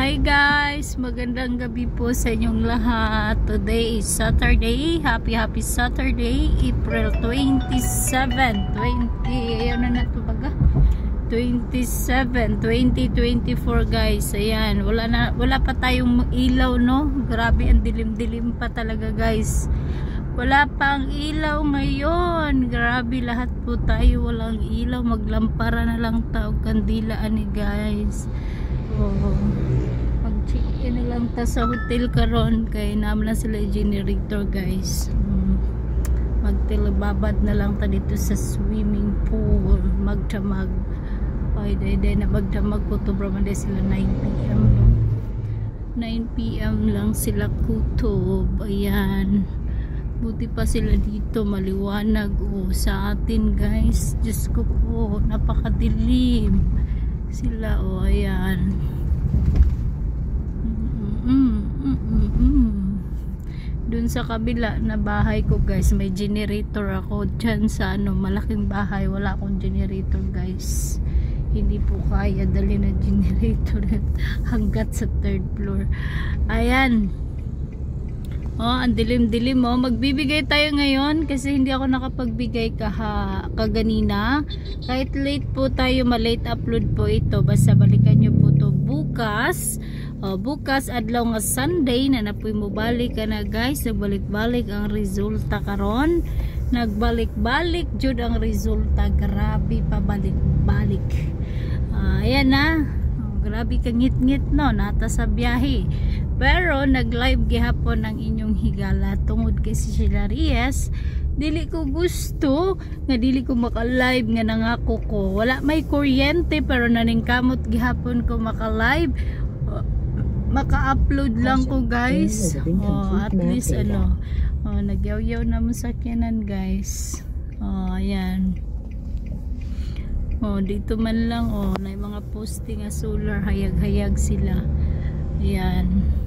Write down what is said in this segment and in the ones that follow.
Hi guys! Magandang gabi po sa inyong lahat. Today is Saturday. Happy happy Saturday, April 27, 20, ayun na ito baga. 27, 2024 guys. Ayan, wala na wala pa tayong ilaw no. Grabe ang dilim-dilim pa talaga guys. Wala pang ilaw ngayon. Grabe lahat po tayo walang ilaw. Maglampara na lang tao kandila ani guys. Oh. Mag-check-in na lang ta sa hotel karon kay naman na sila generator guys. Hmm. Magtilababad na lang ta dito sa swimming pool. Magdamag. Ay, day na magdamag ko to bro. Manday sila 9pm no? 9pm lang sila kutob. Ayan. Buti pa sila dito. Maliwanag. Oh, sa atin guys. Diyos ko po. Napakadilim. Sila. Oh, ayan. Dun sa kabila na bahay ko guys, may generator ako dyan sa ano, malaking bahay. Wala akong generator guys. Hindi po kaya dali na generator hanggat sa third floor. Ayan. Oh, ang dilim-dilim. Oh. Magbibigay tayo ngayon kasi hindi ako nakapagbigay kaha, kaganina. Kahit late po tayo, ma-late upload po ito. Basta balikan nyo po to bukas. Oh, bukas adlaw nga Sunday na napoy mo balik ka na guys. Nagbalik-balik ang resulta karon. Nagbalik-balik jud ang resulta. Grabe pa balik-balik. Uh, ayan na. Oh, grabe ka ngit-ngit no. Nata sa biyahe. Pero nag-live gihapon ang inyong higala tungod kay si Sheila Reyes. Dili ko gusto nga dili ko maka-live nga nangako ko. Wala may kuryente pero naningkamot gihapon ko maka-live. Maka-upload lang ko guys. Oh, at least ano oh, nagyaw-yaw na mo sakyanan guys. Oh, ayan. Oh, dito man lang oh, na mga posting nga solar hayag-hayag sila. Ayan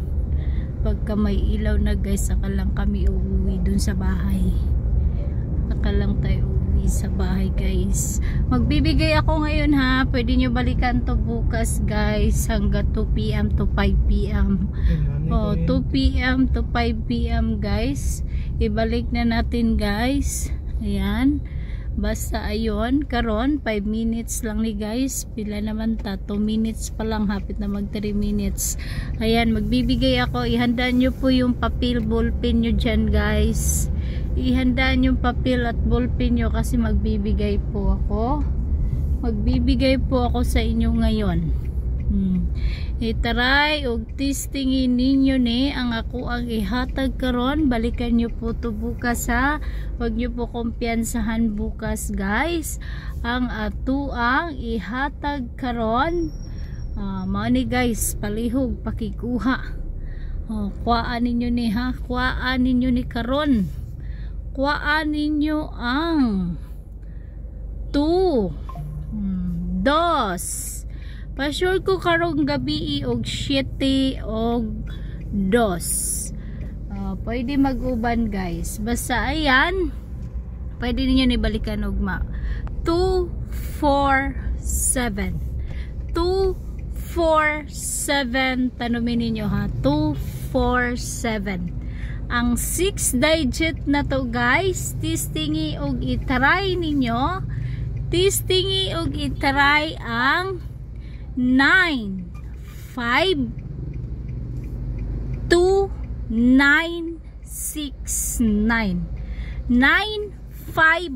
pagka may ilaw na guys saka lang kami uuwi dun sa bahay. Saka lang tayo uwi sa bahay guys. Magbibigay ako ngayon ha? Pwede nyo balikan to bukas guys hanggang 2pm to 5pm oh, 2pm to 5pm guys. Ibalik na natin guys. Ayan basta ayon karon 5 minutes lang ni guys. Pila naman ta 2 minutes pa lang hapit na mag 3 minutes. Ayan magbibigay ako. Ihanda nyo po yung papel ballpen nyo dyan guys. Ihandaan yung papel at ballpen nyo kasi magbibigay po ako. Magbibigay po ako sa inyo ngayon hmm. itaray og testingin ninyo ni ang ako ang ihatag karon. Balikan nyo po to bukas ha? Wag nyo po kumpiyansahan bukas guys. Ang ato ang ihatag karon. Uh, mao guys palihog pakikuha. Oh, kuhaan ninyo ni ha? Kuhaan ninyo ni karon. Kuhaan ninyo ang 2 hmm, dos pa-sure ko karong gabi og 7 og dos. Uh, pwede mag-uban guys. Basta ayan. Pwede ninyo nibalikan og ma. 2 4 7 2 4 7 tanumin ninyo ha? 2 4 7 ang 6 digit na to guys testingi og itry ninyo. Testingi og itry ang 9 5 2 9 6 9 9 5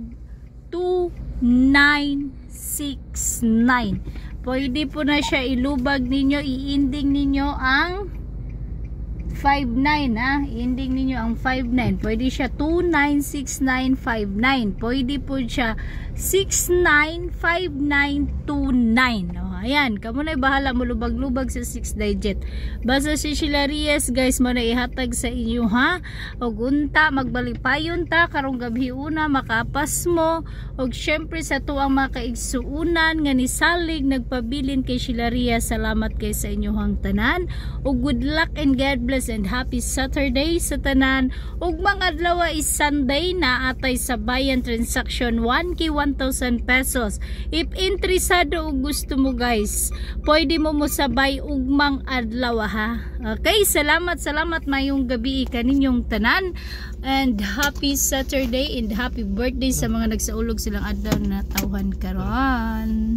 2 9 6 9 pwede po na siya ilubag ninyo i-ending ninyo ang 59 ha? Ending ninyo ang 59 pwede siya 296959 pwede po siya 695929 oh, ayan kamo bahala mo lubag-lubag sa 6 digit. Basta si Sheila Reyes guys mo na ihatag sa inyo ha? Og unta magbalipayon ta karong gabi una makapas mo. Og syempre sa tuang makaigsuunan nga ni salig nagpabilin kay Sheila Reyes salamat kay sa inyong tanan. Og good luck and God bless and happy Saturday sa tanan. Ug mga adlaw is Sunday na atay sa bayan transaction 1k 1,000 pesos. If interesado og gusto mo guys. Pwede mo mo sabay ugmang adlaw ha. Okay, salamat salamat mayong gabi kaninyong tanan and happy Saturday and happy birthday sa mga nagsaulog silang adlaw na tawhan karon.